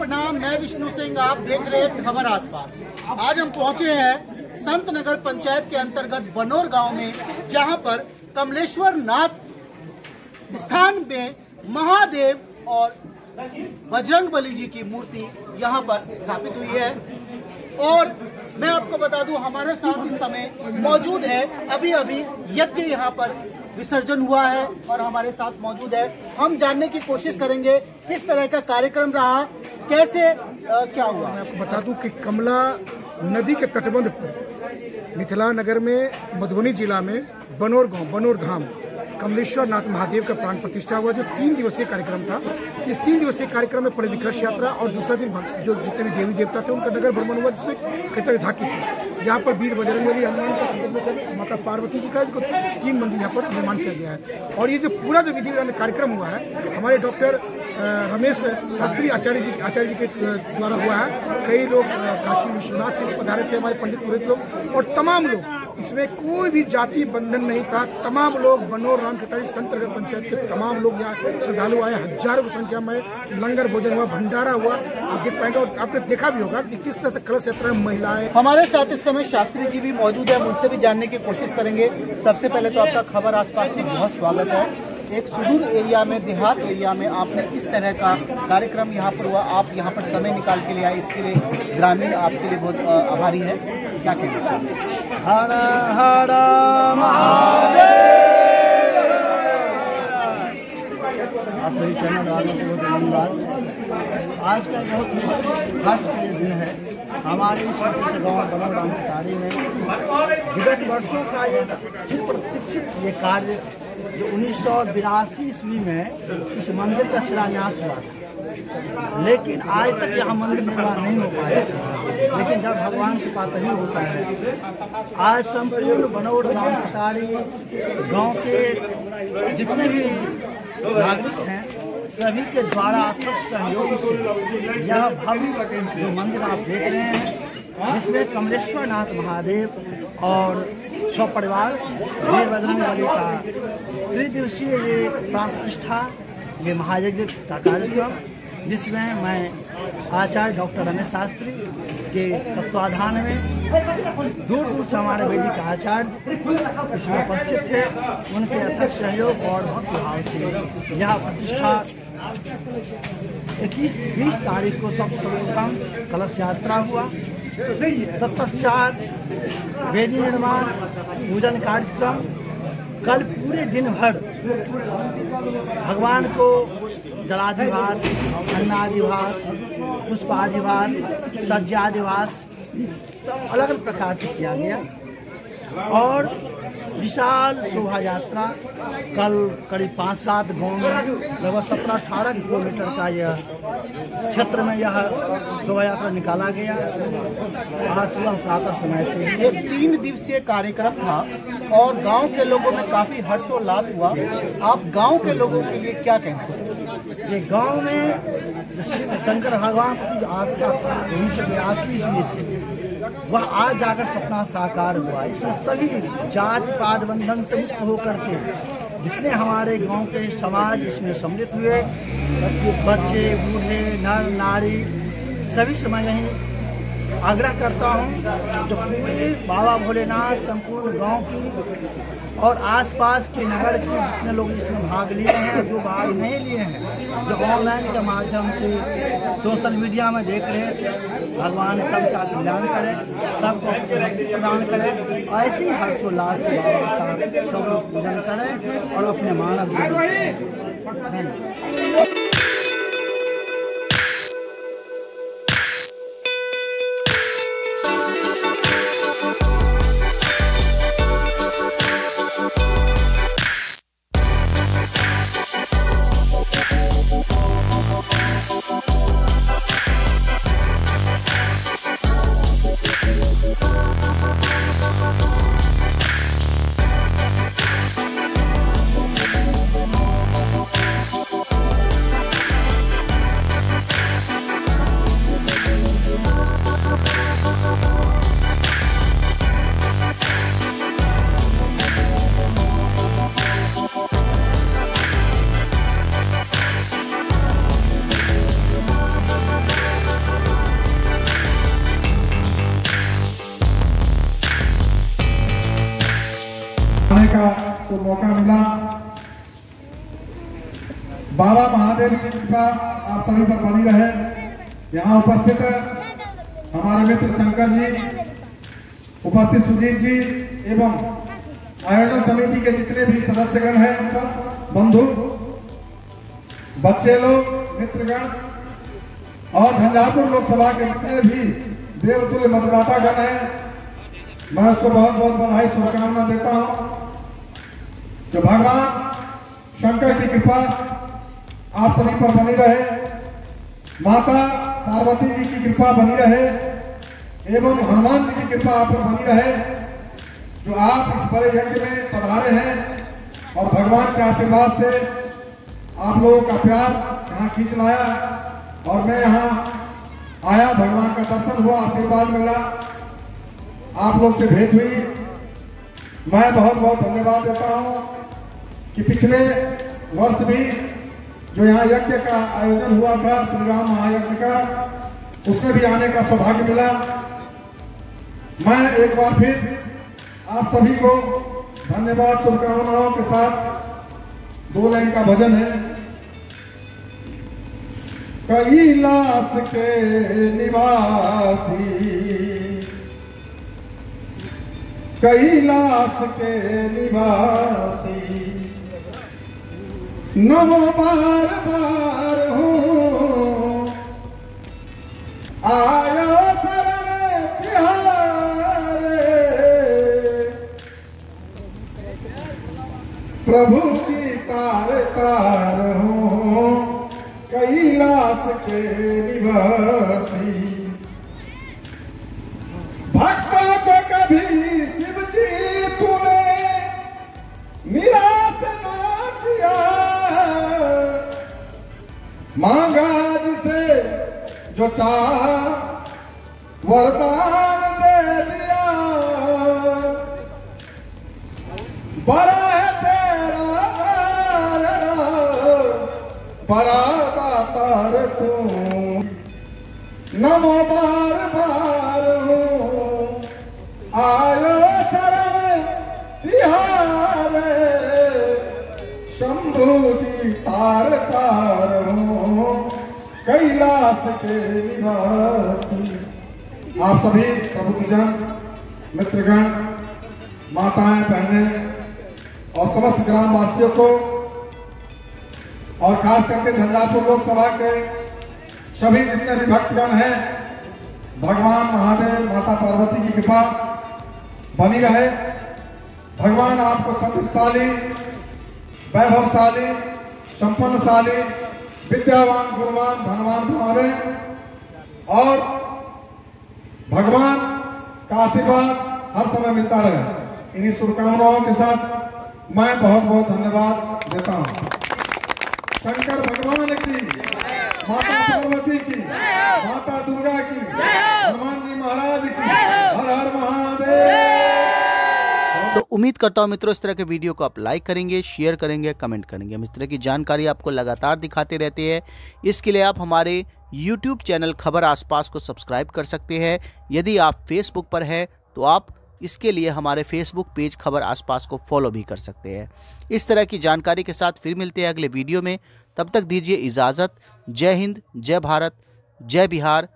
प्रणाम, मैं विष्णु सिंह, आप देख रहे हैं खबर आसपास। आज हम पहुँचे हैं संत नगर पंचायत के अंतर्गत बनोर गाँव में, जहाँ पर कमलेश्वर नाथ स्थान में महादेव और बजरंग बली जी की मूर्ति यहाँ पर स्थापित हुई है। और मैं आपको बता दूँ, हमारे साथ इस समय मौजूद है। अभी अभी यज्ञ यहाँ पर विसर्जन हुआ है और हमारे साथ मौजूद है। हम जानने की कोशिश करेंगे, किस तरह का कार्यक्रम रहा कैसे आ, क्या हुआ? मैं आपको बता दूँ कि कमला नदी के तटबंध पर मिथिला नगर में मधुबनी जिला में बनोर गाँव बनोर धाम कमलेश्वर नाथ महादेव का प्राण प्रतिष्ठा हुआ जो तीन दिवसीय कार्यक्रम था। इस तीन दिवसीय कार्यक्रम में विकर्ष यात्रा और दूसरा दिन जो जितने भी देवी देवता थे उनका नगर भ्रमण हुआ जिसमें कई तरह झांकी थी। यहाँ पर वीर बजरंग बली हनुमान का संकट में चले, माता पार्वती जी का इनको तीन मंदिर यहाँ पर निर्माण किया गया है। और ये जो पूरा जो विधि विधान कार्यक्रम हुआ है, हमारे डॉक्टर रमेश शास्त्री आचार्य जी आचार्य जी के द्वारा हुआ है। कई लोग काशी विश्वनाथ से पधारे थे, हमारे पंडित पुरोहित लोग और तमाम लोग इसमें कोई भी जाति बंधन नहीं था। तमाम लोग बनोर राम कटारी संत पंचायत के तमाम लोग यहाँ श्रद्धालु आए, हज़ारों की संख्या में लंगर भोजन हुआ, भंडारा हुआ। आप देख पाएँगे और आपने देखा भी होगा कि किस तरह से कलश यात्रा में महिलाएँ हमारे साथ इस समय शास्त्री जी भी मौजूद है उनसे भी जानने की कोशिश करेंगे। सबसे पहले तो आपका खबर आसपास में बहुत स्वागत है। एक सुदूर एरिया में, देहात एरिया में आपने इस तरह का कार्यक्रम यहाँ पर हुआ। आप यहाँ पर समय निकाल के लिए आए, इसके लिए ग्रामीण आपके लिए बहुत आभारी है। क्या कहना हर हर आप सभी चैनल वालों को धन्यवाद। आज का बहुत ही हर्ष के लिए दिन है, हमारे इस छोटे से गाँव बनल राम तारी में विगत वर्षों का ये प्रतीक्षित, ये कार्य जो उन्नीस सौ ईस्वी में इस मंदिर का शिलान्यास हुआ था। लेकिन आज तक यहाँ मंदिर निर्माण नहीं हो पाया। लेकिन जब भगवान की ही होता है आज संपूर्ण बनौर राम कटारी गाँव के जितने भी नागरिक हैं, सभी के द्वारा अथक सहयोग से यह भव्य जो मंदिर आप देख रहे हैं, जिसमें कमलेश्वर नाथ महादेव और सौ परिवार वीर बजरंग बली का त्रिदिवसीय ये प्राण प्रतिष्ठा ये महायज्ञ का कार्यक्रम जिसमें मैं आचार्य डॉक्टर रमेश शास्त्री के तत्वाधान में दूर दूर से हमारे वैदिक आचार्य इसमें उपस्थित थे। उनके अथक सहयोग और भक्ति भाव से यह प्रतिष्ठा इक्कीस बीस तारीख को सब सर्वप्रथम कलश यात्रा हुआ। तत्पश्चात वेदी निर्माण, पूजन कार्यक्रम, कल पूरे दिन भर भगवान को जलाधिवास अन्नाधिवास पुष्पाधिवास सज्जाधिवास सब अलग अलग प्रकार से किया गया। और विशाल शोभा यात्रा कल करीब पाँच सात गाँव में लगभग सत्रह अठारह किलोमीटर का यह क्षेत्र में यह शोभा यात्रा निकाला गया। आज सुबह प्रातः समय से ये तीन दिवसीय कार्यक्रम था और गाँव के लोगों में काफ़ी हर्षोल्लास हुआ। आप गाँव के लोगों के लिए क्या कहते हैं? ये गाँव में शिव शंकर भगवान की जो आस्था, भविष्य बयासी ईस्वी से वह आज जाकर सपना साकार हुआ। इसमें सभी जात, पात, बंधन से मुक्त होकर के जितने हमारे गाँव के समाज इसमें सम्मिलित हुए, बच्चे, बूढ़े, नर, नारी, सभी समय आग्रह करता हूँ जो पूरे बाबा भोलेनाथ संपूर्ण गाँव की और आसपास के नगर के जितने लोग इसमें भाग लिए हैं, जो भाग नहीं लिए हैं, जो ऑनलाइन के माध्यम से सोशल मीडिया में देख रहे थे भगवान सबका कल्याण करें, सबको प्रदान करें ऐसे ही हर्षोल्लास से बाबा का सब लोग पूजन करें और अपने मानव को मौका मिला। बाबा महादेव जी कृपा आप सभी पर बनी रहे। यहाँ उपस्थित हमारे मित्र शंकर जी, उपस्थित सुजीत जी एवं आयोजन समिति के जितने भी सदस्यगण हैं, उनका बंधु, बच्चे लोग, मित्रगण और झंझारपुर लोकसभा के जितने भी देवतुल्य मतदाता गण हैं, मैं उसको बहुत बहुत बधाई, शुभकामना देता हूँ। तो भगवान शंकर की कृपा आप सभी पर बनी रहे, माता पार्वती जी की कृपा बनी रहे, एवं हनुमान जी की कृपा आप पर बनी रहे, जो आप इस बड़े यज्ञ में पधारे हैं, और भगवान के आशीर्वाद से आप लोगों का प्यार यहाँ खींच लाया, और मैं यहाँ आया, भगवान का दर्शन हुआ, आशीर्वाद मिला, आप लोग से भेंट हुई। मैं बहुत बहुत धन्यवाद देता हूँ कि पिछले वर्ष भी जो यहाँ यज्ञ का आयोजन हुआ था श्री राम महायज्ञ का, उसमें भी आने का सौभाग्य मिला। मैं एक बार फिर आप सभी को धन्यवाद, शुभकामनाओं के साथ दो लाइन का भजन है। कैलाश के निवासी कैलाश के निवासी। नमो बार बार हूँ। आया शरण तिहारे प्रभु जी तार तार हूँ। कैलाश के निवासी मांगा जिसे जो चाह वरदान दे दिया। बड़ा है तेरा नारा, बड़ा दातार तू। नमो बार बार हूँ आयो शरण तिहारे शंभु जी तार तार हूँ कैलाश के निवासी। आप सभी प्रबुद्धजन मित्रगण, माताएँ, बहनें और समस्त ग्रामवासियों को, और खास करके झंझारपुर लोकसभा के सभी जितने भी भक्तगण हैं, भगवान महादेव, माता पार्वती की कृपा बनी रहे। भगवान आपको समृद्धशाली वैभवशाली, संपन्नशाली, विद्यावान, गुणवान, धनवान बनावे और भगवान का आशीर्वाद हर समय मिलता रहे। इन्हीं शुभकामनाओं के साथ मैं बहुत बहुत धन्यवाद देता हूँ। शंकर भगवान की माता उम्मीद करता हूँ मित्रों, इस तरह के वीडियो को आप लाइक करेंगे शेयर करेंगे कमेंट करेंगे। हम इस तरह की जानकारी आपको लगातार दिखाते रहते हैं। इसके लिए आप हमारे यूट्यूब चैनल खबर आसपास को सब्सक्राइब कर सकते हैं। यदि आप फेसबुक पर है तो आप इसके लिए हमारे फेसबुक पेज खबर आसपास को फॉलो भी कर सकते हैं। इस तरह की जानकारी के साथ फिर मिलते हैं अगले वीडियो में। तब तक दीजिए इजाज़त। जय हिंद, जय भारत, जय बिहार।